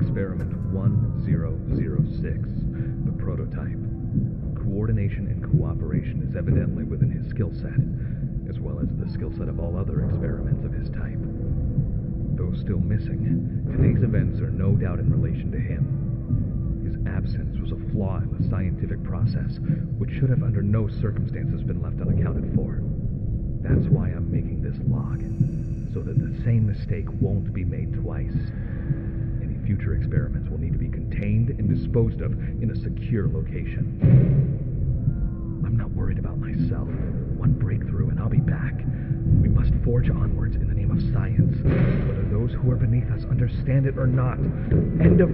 Experiment 1006. The prototype. Coordination and cooperation is evidently within his skill set, as well as the skill set of all other experiments of his type. Though still missing, today's events are no doubt in relation to him. His absence was a flaw in the scientific process, which should have under no circumstances been left unaccounted for. That's why I'm making this log, so that the same mistake won't be made twice. Future experiments will need to be contained and disposed of in a secure location. I'm not worried about myself. One breakthrough and I'll be back. We must forge onwards in the name of science, whether those who are beneath us understand it or not. End of.